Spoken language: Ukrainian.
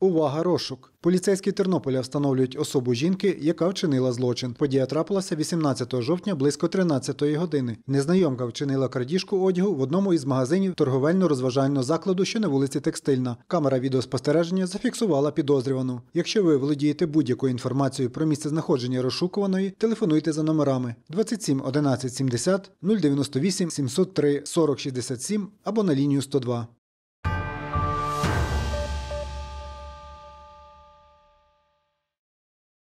Увага, розшук! Поліцейські Тернополя встановлюють особу жінки, яка вчинила злочин. Подія трапилася 18 жовтня близько 13 години. Незнайомка вчинила крадіжку одягу в одному із магазинів торговельно-розважального закладу, що на вулиці Текстильна. Камера відеоспостереження зафіксувала підозрювану. Якщо ви володієте будь-якою інформацією про місце знаходження розшукуваної, телефонуйте за номерами 27 11 70 098 703 40 67 або на лінію 102.